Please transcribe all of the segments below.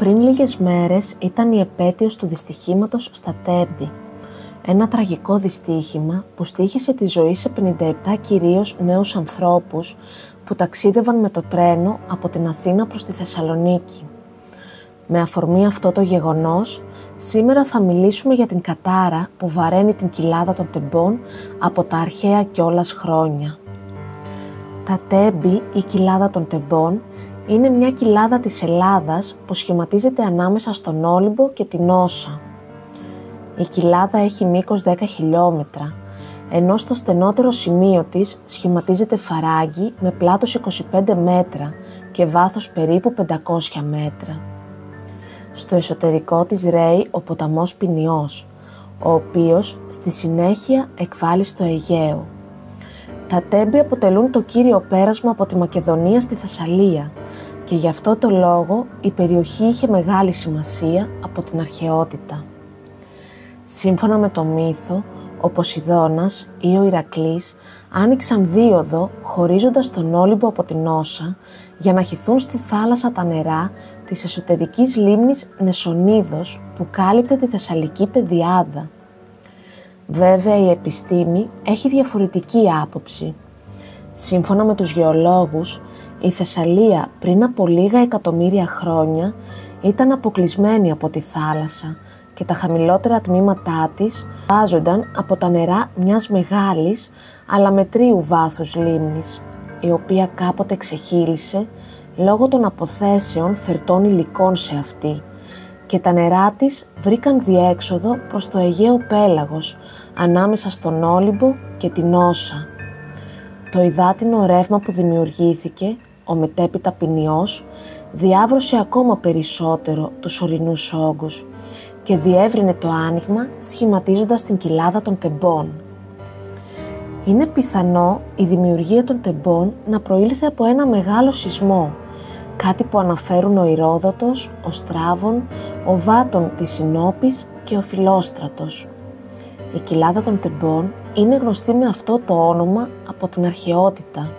Πριν λίγες μέρες ήταν η επέτειος του δυστυχήματος στα Τέμπη. Ένα τραγικό δυστύχημα που στήχησε τη ζωή σε 57 κυρίως νέους ανθρώπους που ταξίδευαν με το τρένο από την Αθήνα προς τη Θεσσαλονίκη. Με αφορμή αυτό το γεγονός, σήμερα θα μιλήσουμε για την κατάρα που βαραίνει την κοιλάδα των τεμπών από τα αρχαία κιόλας χρόνια. Τα τέμπη ή κοιλάδα των τεμπών είναι μια κοιλάδα της Ελλάδας που σχηματίζεται ανάμεσα στον Όλυμπο και την Όσα. Η κοιλάδα έχει μήκος 10 χιλιόμετρα, ενώ στο στενότερο σημείο της σχηματίζεται φαράγγι με πλάτος 25 μέτρα και βάθος περίπου 500 μέτρα. Στο εσωτερικό της ρέει ο ποταμός Ποινιός, ο οποίος στη συνέχεια εκβάλλει στο Αιγαίο. Τα τέμπη αποτελούν το κύριο πέρασμα από τη Μακεδονία στη Θεσσαλία και γι' αυτό το λόγο η περιοχή είχε μεγάλη σημασία από την αρχαιότητα. Σύμφωνα με το μύθο, ο Ποσειδώνας ή ο Ηρακλής άνοιξαν δίωδο χωρίζοντας τον Όλυμπο από την Όσα για να χυθούν στη θάλασσα τα νερά της εσωτερικής λίμνης Νεσονίδος που κάλυπτε τη Θεσσαλική πεδιάδα. Βέβαια η επιστήμη έχει διαφορετική άποψη. Σύμφωνα με τους γεωλόγους, η Θεσσαλία πριν από λίγα εκατομμύρια χρόνια ήταν αποκλεισμένη από τη θάλασσα και τα χαμηλότερα τμήματά της βάζονταν από τα νερά μιας μεγάλης αλλά μετρίου βάθους λίμνης, η οποία κάποτε ξεχύλισε λόγω των αποθέσεων φερτών υλικών σε αυτή και τα νερά της βρήκαν διέξοδο προς το Αιγαίο Πέλαγος ανάμεσα στον Όλυμπο και την Όσα. Το υδάτινο ρεύμα που δημιουργήθηκε, ο μετέπειτα ποινιός, διάβρωσε ακόμα περισσότερο τους ορεινούς όγκους και διεύρυνε το άνοιγμα σχηματίζοντας την κοιλάδα των τεμπών. Είναι πιθανό η δημιουργία των τεμπών να προήλθε από ένα μεγάλο σεισμό, κάτι που αναφέρουν ο Ηρόδοτος, ο Στράβων, ο Βάτων της Συνόπης και ο Φιλόστρατος. Η κοιλάδα των τεμπών είναι γνωστή με αυτό το όνομα από την αρχαιότητα.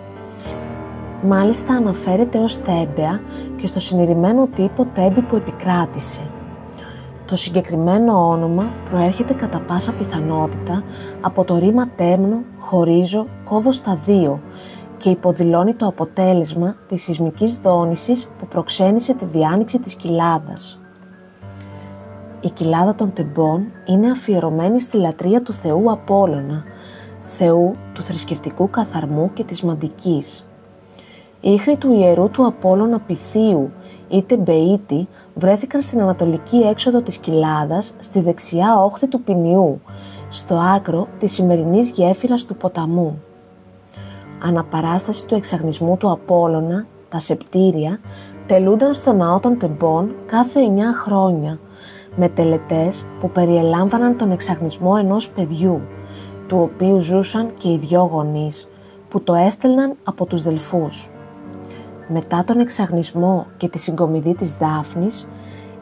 Μάλιστα αναφέρεται ως τέμπεα και στο συνειρημένο τύπο τέμπη που επικράτησε. Το συγκεκριμένο όνομα προέρχεται κατά πάσα πιθανότητα από το ρήμα τέμνο, χωρίζω, κόβω στα δύο και υποδηλώνει το αποτέλεσμα της σεισμικής δόνησης που προξένησε τη διάνοιξη της κοιλάδας. Η κοιλάδα των τεμπών είναι αφιερωμένη στη λατρεία του θεού Απόλλωνα, θεού του θρησκευτικού καθαρμού και της μαντικής. Η ίχνη του ιερού του Απόλλωνα Πυθίου ή Τεμπεΐτη βρέθηκαν στην ανατολική έξοδο της κοιλάδας, στη δεξιά όχθη του Ποινιού, στο άκρο της σημερινής γέφυρας του ποταμού. Αναπαράσταση του εξαγνισμού του Απόλλωνα, τα σεπτήρια, τελούνταν στο ναό των τεμπών κάθε 9 χρόνια, με τελετές που περιελάμβαναν τον εξαγνισμό ενός παιδιού, του οποίου ζούσαν και οι δυο γονείς, που το έστελναν από τους δελφούς. Μετά τον εξαγνισμό και τη συγκομιδή της Δάφνης,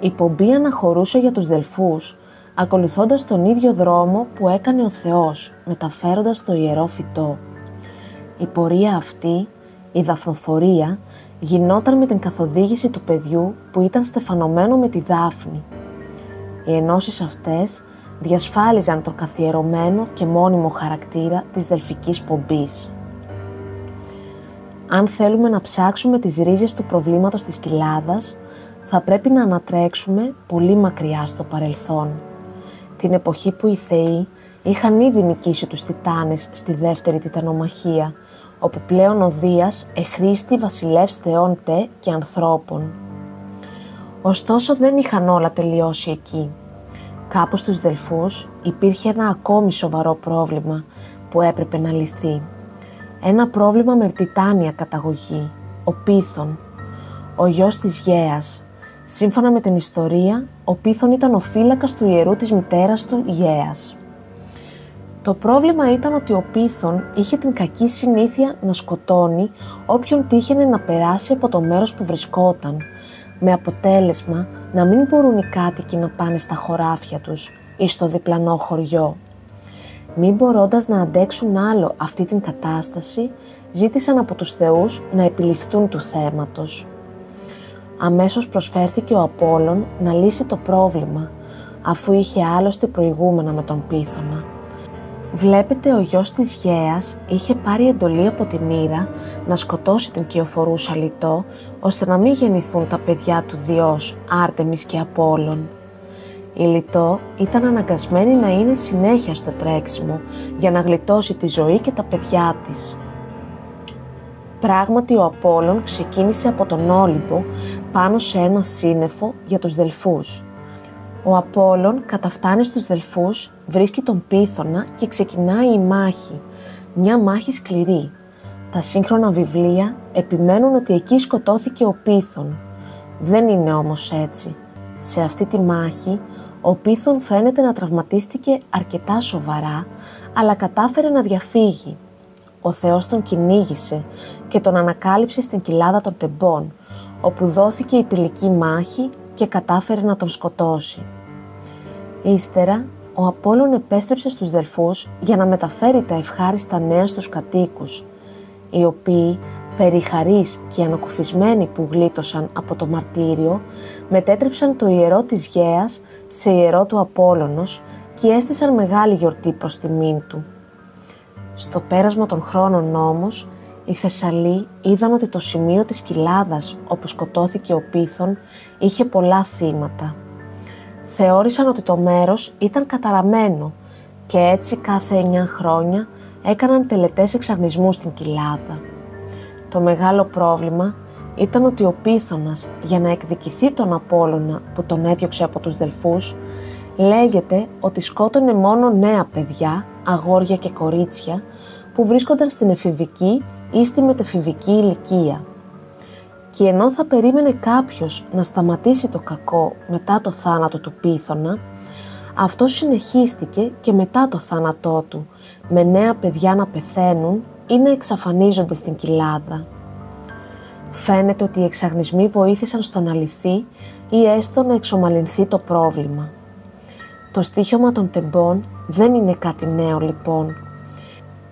η πομπή αναχωρούσε για τους δελφούς, ακολουθώντας τον ίδιο δρόμο που έκανε ο Θεός, μεταφέροντας το ιερό φυτό. Η πορεία αυτή, η δαφνοφορία, γινόταν με την καθοδήγηση του παιδιού που ήταν στεφανωμένο με τη Δάφνη. Οι ενώσεις αυτές διασφάλιζαν τον καθιερωμένο και μόνιμο χαρακτήρα της δελφικής πομπής. Αν θέλουμε να ψάξουμε τις ρίζες του προβλήματος της κοιλάδας, θα πρέπει να ανατρέξουμε πολύ μακριά στο παρελθόν. Την εποχή που οι θεοί είχαν ήδη νικήσει τους Τιτάνες στη δεύτερη Τιτανομαχία, όπου πλέον ο Δίας εχρήστη βασιλεύς θεών τε και ανθρώπων. Ωστόσο δεν είχαν όλα τελειώσει εκεί. Κάπου στους Δελφούς υπήρχε ένα ακόμη σοβαρό πρόβλημα που έπρεπε να λυθεί. Ένα πρόβλημα με τιτάνια καταγωγή, ο Πίθον, ο γιος της Γέας. Σύμφωνα με την ιστορία, ο Πίθον ήταν ο φύλακας του ιερού της μητέρας του Γέας. Το πρόβλημα ήταν ότι ο Πίθον είχε την κακή συνήθεια να σκοτώνει όποιον τύχαινε να περάσει από το μέρος που βρισκόταν, με αποτέλεσμα να μην μπορούν οι κάτοικοι να πάνε στα χωράφια τους ή στο διπλανό χωριό. Μην μπορώντας να αντέξουν άλλο αυτή την κατάσταση, ζήτησαν από τους θεούς να επιληφθούν του θέματος. αμέσως προσφέρθηκε ο Απόλλων να λύσει το πρόβλημα, αφού είχε άλλωστε προηγούμενα με τον Πίθωνα. Βλέπετε ο γιος της Γέας είχε πάρει εντολή από την Ήρα να σκοτώσει την κυοφορούσα Λιτό, ώστε να μην γεννηθούν τα παιδιά του Διός, Άρτεμις και Απόλλων. Η Λιτό ήταν αναγκασμένη να είναι συνέχεια στο τρέξιμο για να γλιτώσει τη ζωή και τα παιδιά της. Πράγματι ο Απόλλων ξεκίνησε από τον Όλυμπο πάνω σε ένα σύννεφο για τους Δελφούς. Ο Απόλλων καταφτάνει στους Δελφούς, βρίσκει τον Πίθωνα και ξεκινάει η μάχη. Μια μάχη σκληρή. Τα σύγχρονα βιβλία επιμένουν ότι εκεί σκοτώθηκε ο Πίθων. Δεν είναι όμως έτσι. Σε αυτή τη μάχη, ο Πίθων φαίνεται να τραυματίστηκε αρκετά σοβαρά, αλλά κατάφερε να διαφύγει. Ο Θεός τον κυνήγησε και τον ανακάλυψε στην κοιλάδα των τεμπών, όπου δόθηκε η τελική μάχη και κατάφερε να τον σκοτώσει. Ύστερα, ο Απόλλων επέστρεψε στους Δελφούς για να μεταφέρει τα ευχάριστα νέα στους κατοίκους, οι οποίοι, περιχαρείς και ανακουφισμένοι που γλίτωσαν από το μαρτύριο, μετέτρεψαν το ιερό της Γέας σε ιερό του Απόλλωνος και έστησαν μεγάλη γιορτή προς τιμήν του. Στο πέρασμα των χρόνων όμως, οι Θεσσαλοί είδαν ότι το σημείο της κοιλάδας όπου σκοτώθηκε ο Πίθων είχε πολλά θύματα. Θεώρησαν ότι το μέρος ήταν καταραμένο και έτσι κάθε εννιά χρόνια έκαναν τελετές εξαγνισμούς στην κοιλάδα. Το μεγάλο πρόβλημα ήταν ότι ο Πίθωνας για να εκδικηθεί τον Απόλλωνα που τον έδιωξε από τους Δελφούς λέγεται ότι σκότωνε μόνο νέα παιδιά, αγόρια και κορίτσια που βρίσκονταν στην εφηβική ή στη μετεφηβική ηλικία. Και ενώ θα περίμενε κάποιος να σταματήσει το κακό μετά το θάνατο του Πίθωνα, αυτό συνεχίστηκε και μετά το θάνατό του, με νέα παιδιά να πεθαίνουν ή να εξαφανίζονται στην κοιλάδα. Φαίνεται ότι οι εξαγνισμοί βοήθησαν στο να λυθεί ή έστω να εξομαλυνθεί το πρόβλημα. Το στίχημα των τεμπών δεν είναι κάτι νέο λοιπόν,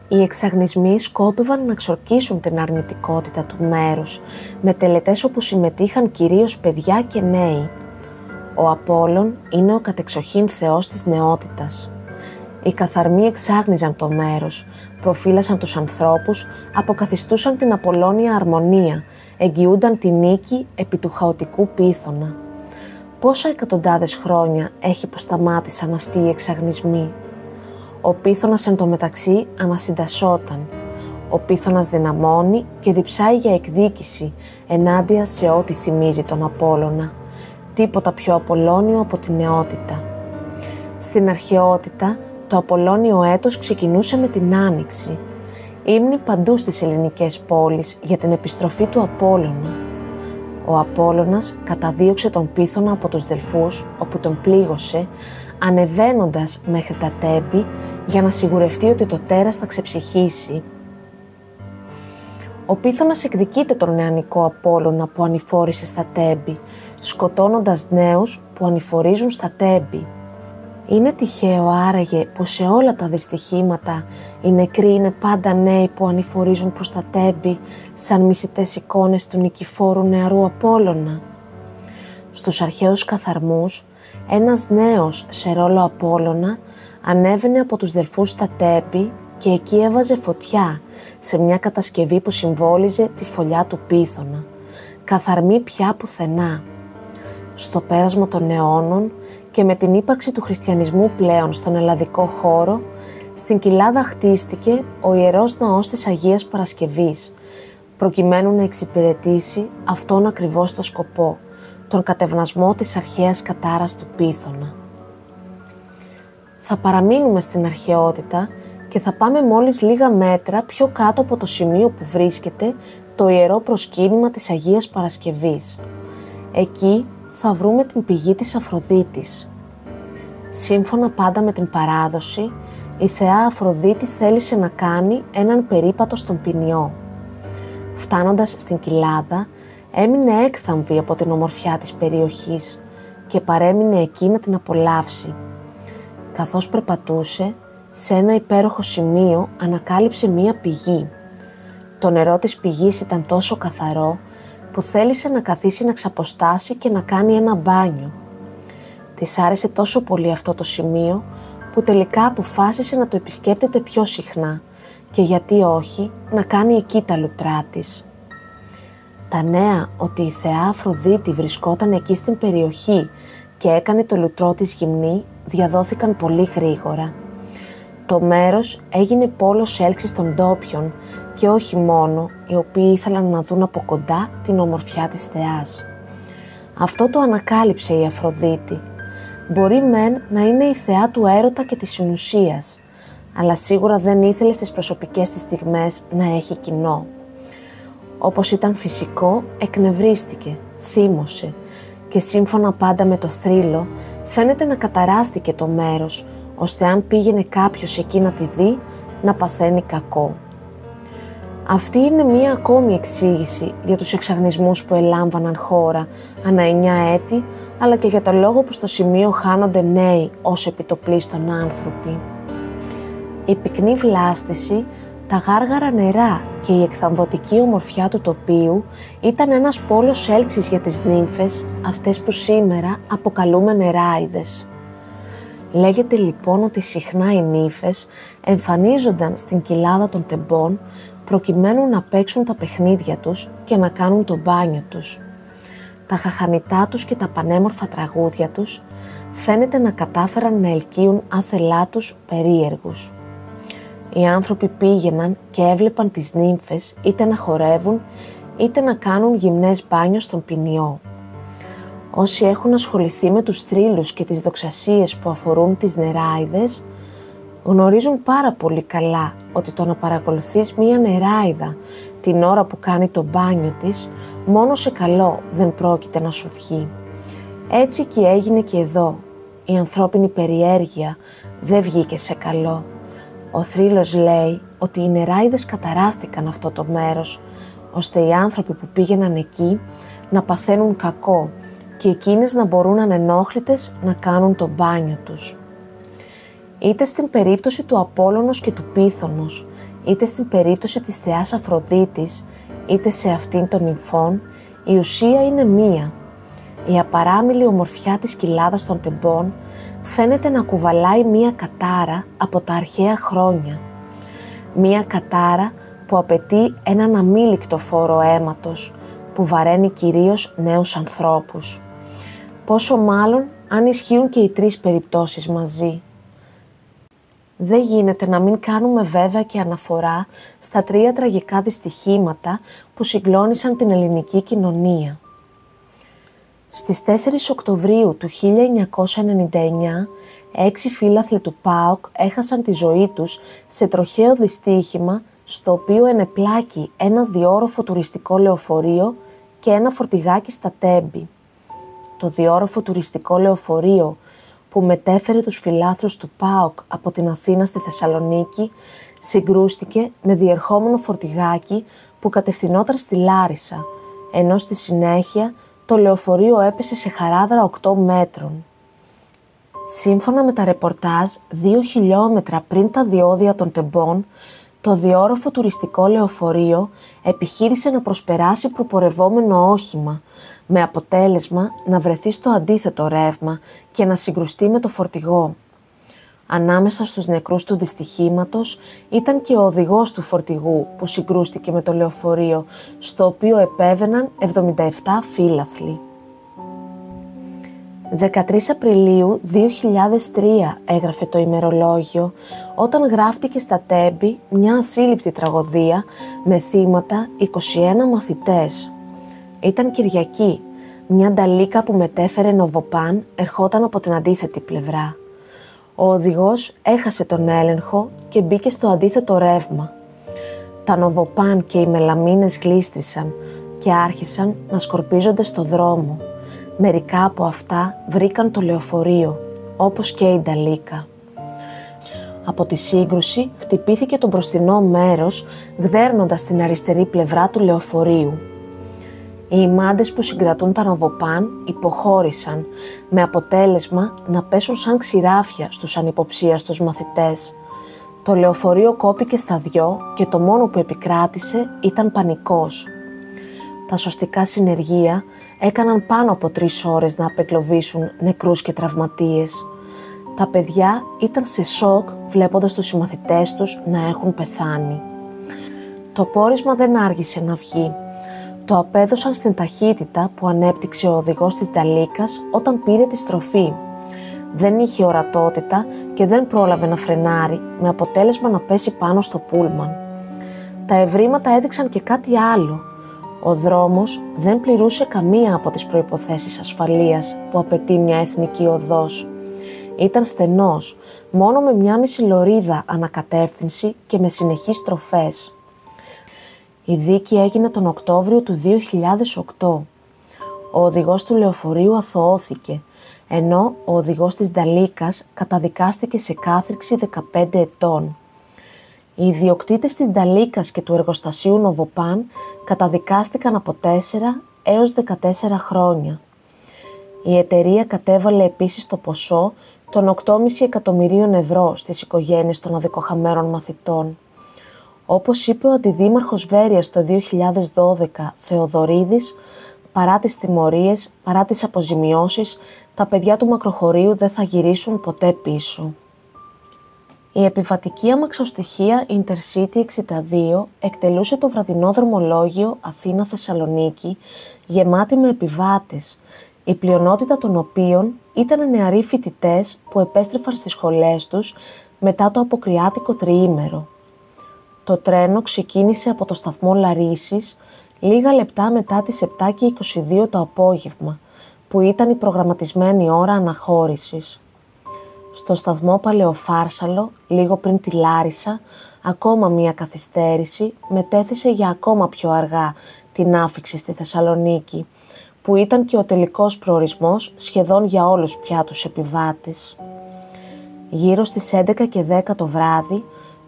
οι εξαγνισμοί σκόπευαν να ξορκίσουν την αρνητικότητα του μέρους, με τελετές όπου συμμετείχαν κυρίως παιδιά και νέοι. Ο Απόλλων είναι ο κατεξοχήν θεός της νεότητας. Οι καθαρμοί εξάγνιζαν το μέρος, προφύλασαν τους ανθρώπους, αποκαθιστούσαν την Απολώνια αρμονία, εγγυούνταν τη νίκη επί του χαοτικού πίθωνα. Πόσα εκατοντάδες χρόνια έχει που σταμάτησαν αυτοί οι εξαγνισμοί; Ο πίθωνας εν τω μεταξύ ανασυντασσόταν. Ο πίθωνας δυναμώνει και διψάει για εκδίκηση ενάντια σε ό,τι θυμίζει τον Απόλλωνα. Τίποτα πιο Απολώνιο από τη νεότητα. Στην αρχαιότητα, το Απολώνιο έτος ξεκινούσε με την Άνοιξη. Ήμνη παντού στις ελληνικές πόλεις για την επιστροφή του Απόλλωνα. Ο Απόλλωνας καταδίωξε τον Πίθωνα από τους Δελφούς, όπου τον πλήγωσε, ανεβαίνοντας μέχρι τα τέμπη για να σιγουρευτεί ότι το τέρας θα ξεψυχήσει. Ο Πίθωνας εκδικείται τον νεανικό Απόλλωνα που ανηφόρησε στα τέμπη, σκοτώνοντας νέους που ανηφορίζουν στα τέμπη. Είναι τυχαίο άραγε που σε όλα τα δυστυχήματα οι νεκροί είναι πάντα νέοι που ανηφορίζουν προς τα τέμπη σαν μισητές εικόνες του νικηφόρου νεαρού Απόλλωνα. Στους αρχαίους καθαρμούς, ένας νέος σε ρόλο Απόλλωνα ανέβαινε από τους δελφούς στα τέπη και εκεί έβαζε φωτιά σε μια κατασκευή που συμβόλιζε τη φωλιά του πίθωνα, καθαρμή πια πουθενά. Στο πέρασμα των αιώνων και με την ύπαρξη του χριστιανισμού πλέον στον ελλαδικό χώρο, στην κοιλάδα χτίστηκε ο Ιερός Ναός της Αγίας Παρασκευής, προκειμένου να εξυπηρετήσει αυτόν ακριβώς το σκοπό, τον κατευνασμό της αρχαίας κατάρας του Πίθωνα θα παραμείνουμε στην αρχαιότητα και θα πάμε μόλις λίγα μέτρα πιο κάτω από το σημείο που βρίσκεται το ιερό προσκύνημα της Αγίας Παρασκευής. Εκεί θα βρούμε την πηγή της Αφροδίτης. Σύμφωνα πάντα με την παράδοση, η θεά Αφροδίτη θέλησε να κάνει έναν περίπατο στον ποινιό. Φτάνοντας στην κοιλάδα, έμεινε έκθαμβη από την ομορφιά της περιοχής και παρέμεινε εκεί να την απολαύσει καθώς περπατούσε, σε ένα υπέροχο σημείο ανακάλυψε μία πηγή. Το νερό της πηγής ήταν τόσο καθαρό που θέλησε να καθίσει να ξαποστάσει και να κάνει ένα μπάνιο. Της άρεσε τόσο πολύ αυτό το σημείο που τελικά αποφάσισε να το επισκέπτεται πιο συχνά και γιατί όχι να κάνει εκεί τα λουτρά της. Τα νέα ότι η θεά Αφροδίτη βρισκόταν εκεί στην περιοχή και έκανε το λουτρό της γυμνή διαδόθηκαν πολύ γρήγορα. Το μέρος έγινε πόλος έλξης των ντόπιων και όχι μόνο οι οποίοι ήθελαν να δουν από κοντά την ομορφιά της θεάς. Αυτό το ανακάλυψε η Αφροδίτη. Μπορεί μεν να είναι η θεά του έρωτα και της συνουσίας, αλλά σίγουρα δεν ήθελε στις προσωπικές της στιγμές να έχει κοινό. Όπως ήταν φυσικό, εκνευρίστηκε, θύμωσε και σύμφωνα πάντα με το θρύλο, φαίνεται να καταράστηκε το μέρος, ώστε αν πήγαινε κάποιος εκεί να τη δει, να παθαίνει κακό. Αυτή είναι μία ακόμη εξήγηση για τους εξαγνισμούς που ελάμβαναν χώρα ανά εννιά έτη, αλλά και για το λόγο που στο σημείο χάνονται νέοι ως επιτοπλίστων άνθρωποι. Η πυκνή βλάστηση, τα γάργαρα νερά και η εκθαμβωτική ομορφιά του τοπίου ήταν ένας πόλος έλξης για τις νύμφες, αυτές που σήμερα αποκαλούμε νεράιδες. Λέγεται λοιπόν ότι συχνά οι νύφες εμφανίζονταν στην κοιλάδα των τεμπών προκειμένου να παίξουν τα παιχνίδια τους και να κάνουν το μπάνιο τους. Τα χαχανιτά τους και τα πανέμορφα τραγούδια τους φαίνεται να κατάφεραν να ελκύουν άθελά τους περίεργους. Οι άνθρωποι πήγαιναν και έβλεπαν τις νύμφες είτε να χορεύουν είτε να κάνουν γυμνές μπάνιο στον ποινιό. Όσοι έχουν ασχοληθεί με τους τρίλους και τις δοξασίες που αφορούν τις νεράιδες, γνωρίζουν πάρα πολύ καλά ότι το να παρακολουθείς μία νεράιδα την ώρα που κάνει το μπάνιο της, μόνο σε καλό δεν πρόκειται να σου βγει. Έτσι και έγινε και εδώ. Η ανθρώπινη περιέργεια δεν βγήκε σε καλό. Ο θρύλος λέει ότι οι νεράιδες καταράστηκαν αυτό το μέρος, ώστε οι άνθρωποι που πήγαιναν εκεί να παθαίνουν κακό και εκείνες να μπορούν ανενόχλητες να κάνουν το μπάνιο τους. Είτε στην περίπτωση του Απόλλωνος και του Πίθωνος, είτε στην περίπτωση της θεάς Αφροδίτης, είτε σε αυτήν των νυμφών, η ουσία είναι μία. Η απαράμιλη ομορφιά της κοιλάδας των τεμπών φαίνεται να κουβαλάει μία κατάρα από τα αρχαία χρόνια. Μία κατάρα που απαιτεί έναν αμήλικτο φόρο αίματος, που βαραίνει κυρίως νέους ανθρώπους. Πόσο μάλλον αν ισχύουν και οι τρεις περιπτώσεις μαζί. Δεν γίνεται να μην κάνουμε βέβαια και αναφορά στα τρία τραγικά δυστυχήματα που συγκλώνησαν την ελληνική κοινωνία. Στις 4 Οκτωβρίου του 1999, έξι φύλαθλοι του ΠΑΟΚ έχασαν τη ζωή τους σε τροχαίο δυστύχημα στο οποίο ενεπλάκη ένα διόροφο τουριστικό λεωφορείο και ένα φορτηγάκι στα Τέμπη. Το διόροφο τουριστικό λεωφορείο που μετέφερε τους φιλάθρους του ΠΑΟΚ από την Αθήνα στη Θεσσαλονίκη συγκρούστηκε με διερχόμενο φορτηγάκι που κατευθυνόταν στη Λάρισα, ενώ στη συνέχεια το λεωφορείο έπεσε σε χαράδρα 8 μέτρων. Σύμφωνα με τα ρεπορτάζ, δύο χιλιόμετρα πριν τα διόδια των τεμπών, το διόροφο τουριστικό λεωφορείο επιχείρησε να προσπεράσει προπορευόμενο όχημα, με αποτέλεσμα να βρεθεί στο αντίθετο ρεύμα και να συγκρουστεί με το φορτηγό. Ανάμεσα στους νεκρούς του δυστυχήματος ήταν και ο οδηγός του φορτηγού που συγκρούστηκε με το λεωφορείο, στο οποίο επέβαιναν 77 φύλαθλοι. 13 Απριλίου 2003 έγραφε το ημερολόγιο όταν γράφτηκε στα τέμπη μια ασύλληπτη τραγωδία με θύματα 21 μαθητές. Ήταν Κυριακή, μια νταλίκα που μετέφερε νοβοπάν ερχόταν από την αντίθετη πλευρά. Ο οδηγός έχασε τον έλεγχο και μπήκε στο αντίθετο ρεύμα. Τα νοβοπάν και οι μελαμίνες γλίστρησαν και άρχισαν να σκορπίζονται στο δρόμο. Μερικά από αυτά βρήκαν το λεωφορείο, όπως και η Νταλίκα. Από τη σύγκρουση χτυπήθηκε το μπροστινό μέρος, γδέρνοντας την αριστερή πλευρά του λεωφορείου. Οι ημάντες που συγκρατούν τα νοβοπάν υποχώρησαν, με αποτέλεσμα να πέσουν σαν ξηράφια στους ανυποψίαστους μαθητές. Το λεωφορείο κόπηκε στα δυο και το μόνο που επικράτησε ήταν πανικός. Τα σωστικά συνεργεία έκαναν πάνω από τρεις ώρες να απεκλωβίσουν νεκρούς και τραυματίες. Τα παιδιά ήταν σε σοκ βλέποντας τους συμμαθητές τους να έχουν πεθάνει. Το πόρισμα δεν άργησε να βγει. Το απέδωσαν στην ταχύτητα που ανέπτυξε ο οδηγός της Νταλίκας όταν πήρε τη στροφή. Δεν είχε ορατότητα και δεν πρόλαβε να φρενάρει, με αποτέλεσμα να πέσει πάνω στο πούλμαν. Τα ευρήματα έδειξαν και κάτι άλλο. Ο δρόμος δεν πληρούσε καμία από τις προϋποθέσεις ασφαλείας που απαιτεί μια εθνική οδός. Ήταν στενός, μόνο με μια μισή λωρίδα ανακατεύθυνση και με συνεχείς στροφές. Η δίκη έγινε τον Οκτώβριο του 2008. Ο οδηγός του λεωφορείου αθωώθηκε, ενώ ο οδηγός της Νταλίκας καταδικάστηκε σε κάθριξη 15 ετών. Οι ιδιοκτήτες της Νταλίκας και του εργοστασίου Νοβοπάν καταδικάστηκαν από 4 έως 14 χρόνια. Η εταιρεία κατέβαλε επίσης το ποσό των 8,5 εκατομμυρίων ευρώ στις οικογένειες των αδικοχαμένων μαθητών. Όπως είπε ο αντιδήμαρχος Βέρειας το 2012, Θεοδωρίδης, παρά τις τιμωρίες, παρά τις αποζημιώσεις, τα παιδιά του μακροχωρίου δεν θα γυρίσουν ποτέ πίσω. Η επιβατική αμαξοστοιχεία Intercity 62 εκτελούσε το βραδινό δρομολόγιο Αθήνα-Θεσσαλονίκη γεμάτη με επιβάτες, η πλειονότητα των οποίων ήταν νεαροί φοιτητές που επέστρεφαν στις σχολές τους μετά το αποκριάτικο τριήμερο. Το τρένο ξεκίνησε από το σταθμό Λαρίσης λίγα λεπτά μετά τις 7.22 το απόγευμα, που ήταν η προγραμματισμένη ώρα αναχώρησης. Στο σταθμό Παλαιοφάρσαλο, λίγο πριν τη Λάρισα, ακόμα μία καθυστέρηση μετέθησε για ακόμα πιο αργά την άφηξη στη Θεσσαλονίκη, που ήταν και ο τελικός προορισμός σχεδόν για όλους πια τους επιβάτες. Γύρω στις 11 και 10 το βράδυ,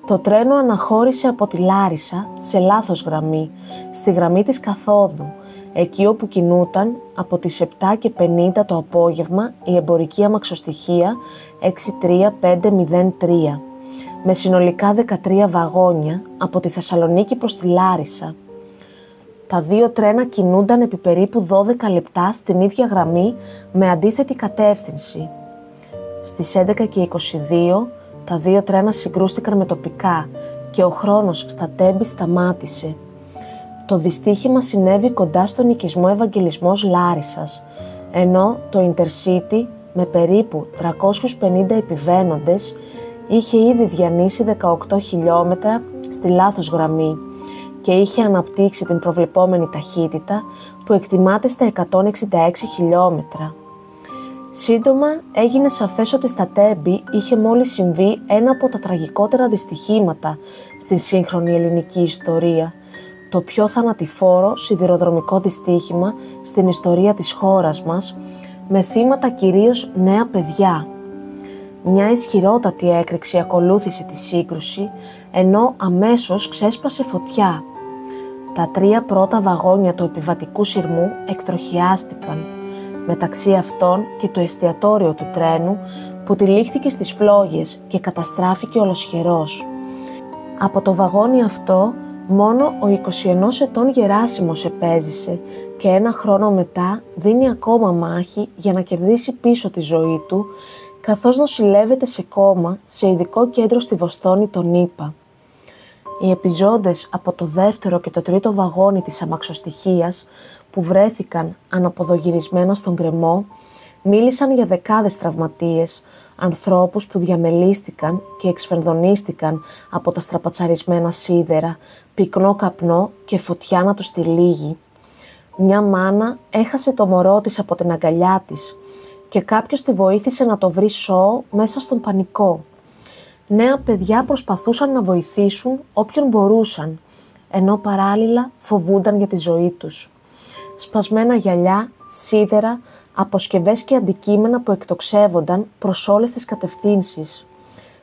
το τρένο αναχώρησε από τη Λάρισα σε λάθος γραμμή, στη γραμμή της καθόδου, εκεί όπου κινούταν από τις 7 και 50 το απόγευμα η εμπορική αμαξοστοιχεία 63503, με συνολικά 13 βαγόνια από τη Θεσσαλονίκη προς τη Λάρισα. Τα δύο τρένα κινούνταν επί περίπου 12 λεπτά στην ίδια γραμμή με αντίθετη κατεύθυνση. Στις 11 και 22 τα δύο τρένα συγκρούστηκαν με τοπικά και ο χρόνος στα τέμπη σταμάτησε. Το δυστύχημα συνέβη κοντά στον οικισμό Ευαγγελισμός Λάρισας, ενώ το Intercity με περίπου 350 επιβαίνοντες είχε ήδη διανύσει 18 χιλιόμετρα στη λάθος γραμμή και είχε αναπτύξει την προβλεπόμενη ταχύτητα που εκτιμάται στα 166 χιλιόμετρα. Σύντομα έγινε σαφές ότι στα Τέμπη είχε μόλις συμβεί ένα από τα τραγικότερα δυστυχήματα στην σύγχρονη ελληνική ιστορία, το πιο θανατηφόρο σιδηροδρομικό δυστύχημα στην ιστορία της χώρας μας, με θύματα κυρίως νέα παιδιά. Μια ισχυρότατη έκρηξη ακολούθησε τη σύγκρουση, ενώ αμέσως ξέσπασε φωτιά. Τα τρία πρώτα βαγόνια του επιβατικού σειρμού εκτροχιάστηκαν μεταξύ αυτών και το εστιατόριο του τρένου που τυλίχθηκε στις φλόγες και καταστράφηκε ολοσχερός. Από το βαγόνι αυτό μόνο ο 21 ετών Γεράσιμος επέζησε και ένα χρόνο μετά δίνει ακόμα μάχη για να κερδίσει πίσω τη ζωή του καθώς νοσηλεύεται σε κόμμα σε ειδικό κέντρο στη Βοστόνη τον ΗΠΑ. Οι επιζώντες από το δεύτερο και το τρίτο βαγόνι της αμαξοστοιχίας που βρέθηκαν αναποδογυρισμένα στον κρεμό μίλησαν για δεκάδες τραυματίες, ανθρώπους που διαμελίστηκαν και εξφερδονίστηκαν από τα στραπατσαρισμένα σίδερα, πυκνό καπνό και φωτιά να τους τυλίγει. Μια μάνα έχασε το μωρό της από την αγκαλιά της και κάποιος τη βοήθησε να το βρει σώο μέσα στον πανικό. Νέα παιδιά προσπαθούσαν να βοηθήσουν όποιον μπορούσαν, ενώ παράλληλα φοβούνταν για τη ζωή τους σπασμένα γυαλιά, σίδερα, αποσκευές και αντικείμενα που εκτοξεύονταν προς όλες τις κατευθύνσεις.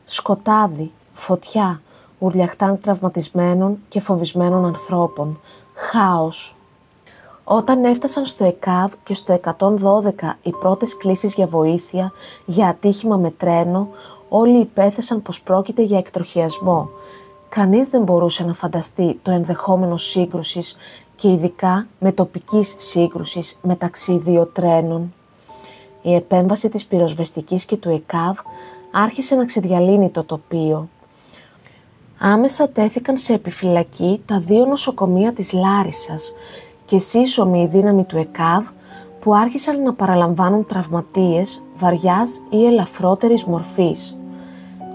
Σκοτάδι, φωτιά, ουρλιαχτάν τραυματισμένων και φοβισμένων ανθρώπων. Χάος. Όταν έφτασαν στο ΕΚΑΒ και στο 112 οι πρώτες κλήσεις για βοήθεια, για ατύχημα με τρένο, όλοι υπέθεσαν πως πρόκειται για εκτροχιασμό. Κανείς δεν μπορούσε να φανταστεί το ενδεχόμενο σύγκρουσης και ειδικά με τοπικής σύγκρουσης μεταξύ δύο τρένων. Η επέμβαση της πυροσβεστικής και του ΕΚΑΒ άρχισε να ξεδιαλύνει το τοπίο. Άμεσα τέθηκαν σε επιφυλακή τα δύο νοσοκομεία της Λάρισας και σύσσωμη η δύναμη του ΕΚΑΒ που άρχισαν να παραλαμβάνουν τραυματίες βαριάς ή ελαφρότερης μορφής.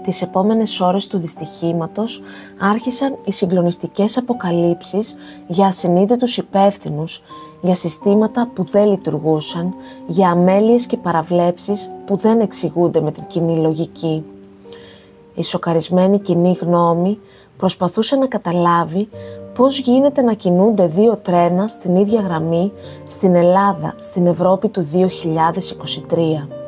Τις επόμενες ώρες του δυστυχήματος άρχισαν οι συγκλονιστικές αποκαλύψεις για ασυνείδητους υπεύθυνους, για συστήματα που δεν λειτουργούσαν, για αμέλειες και παραβλέψεις που δεν εξηγούνται με την κοινή λογική. Η σοκαρισμένη κοινή γνώμη προσπαθούσε να καταλάβει πώς γίνεται να κινούνται δύο τρένα στην ίδια γραμμή στην Ελλάδα, στην Ευρώπη του 2023.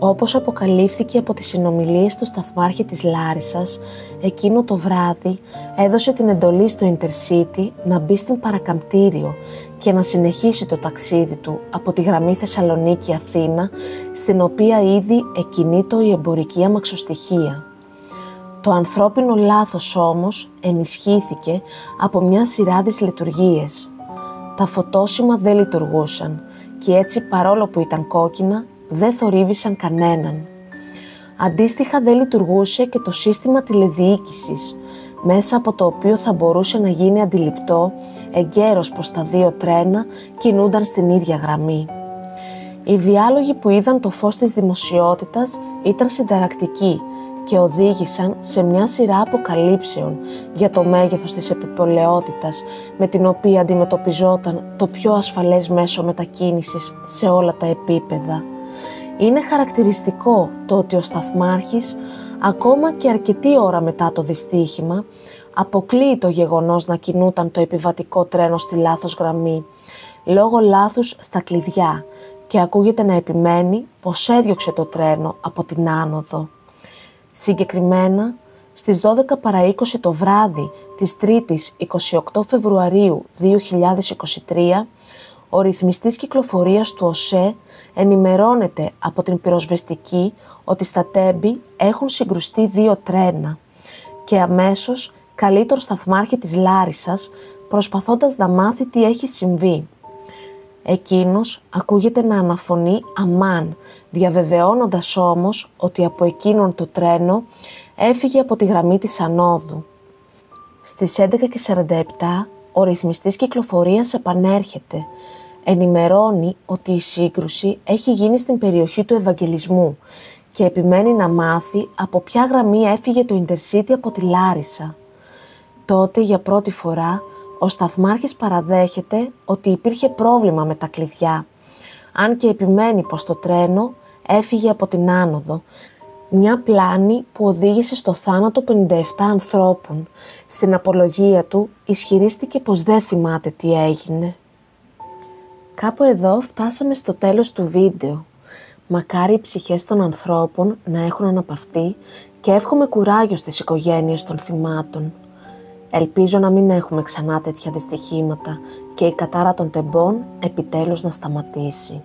Όπως αποκαλύφθηκε από τις συνομιλίες του σταθμάρχη της Λάρισας, εκείνο το βράδυ έδωσε την εντολή στο Intercity να μπει στην παρακαμπτήριο και να συνεχίσει το ταξίδι του από τη γραμμή Θεσσαλονίκη-Αθήνα, στην οποία ήδη εκκινείτο η εμπορική αμαξοστοιχεία. Το ανθρώπινο λάθος όμως ενισχύθηκε από μια σειρά λειτουργίες. Τα φωτόσημα δεν λειτουργούσαν και έτσι παρόλο που ήταν κόκκινα δεν θορύβησαν κανέναν. Αντίστοιχα δεν λειτουργούσε και το σύστημα τηλεδιοίκησης, μέσα από το οποίο θα μπορούσε να γίνει αντιληπτό εγκαίρως πως τα δύο τρένα κινούνταν στην ίδια γραμμή. Οι διάλογοι που είδαν το φως της δημοσιότητας ήταν συνταρακτικοί και οδήγησαν σε μια σειρά αποκαλύψεων για το μέγεθος της επιπολαιότητας με την οποία αντιμετωπιζόταν το πιο ασφαλές μέσο μετακίνησης σε όλα τα επίπεδα. Είναι χαρακτηριστικό το ότι ο Σταθμάρχης, ακόμα και αρκετή ώρα μετά το δυστύχημα, αποκλείει το γεγονός να κινούταν το επιβατικό τρένο στη λάθος γραμμή, λόγω λάθους στα κλειδιά και ακούγεται να επιμένει πως έδιωξε το τρένο από την άνοδο. Συγκεκριμένα, στις 12 παρα 20 το βράδυ της 3ης 28 Φεβρουαρίου 2023, ο ρυθμιστής κυκλοφορίας του ΟΣΕ ενημερώνεται από την πυροσβεστική ότι στα Τέμπη έχουν συγκρουστεί δύο τρένα και αμέσως καλεί τον σταθμάρχη της Λάρισας προσπαθώντας να μάθει τι έχει συμβεί. Εκείνος ακούγεται να αναφωνεί αμάν, διαβεβαιώνοντας όμως ότι από εκείνον το τρένο έφυγε από τη γραμμή της ανόδου. Στις 11.47 ο ρυθμιστής κυκλοφορίας επανέρχεται. Ενημερώνει ότι η σύγκρουση έχει γίνει στην περιοχή του Ευαγγελισμού και επιμένει να μάθει από ποια γραμμή έφυγε το Intercity από τη Λάρισα. Τότε για πρώτη φορά ο σταθμάρχης παραδέχεται ότι υπήρχε πρόβλημα με τα κλειδιά, αν και επιμένει πως το τρένο έφυγε από την άνοδο, μια πλάνη που οδήγησε στο θάνατο 57 ανθρώπων. Στην απολογία του ισχυρίστηκε πως δεν θυμάται τι έγινε. Κάπου εδώ φτάσαμε στο τέλος του βίντεο. Μακάρι οι ψυχές των ανθρώπων να έχουν αναπαυθεί και εύχομαι κουράγιο στις οικογένειες των θυμάτων. Ελπίζω να μην έχουμε ξανά τέτοια δυστυχήματα και η κατάρα των τεμπών επιτέλους να σταματήσει.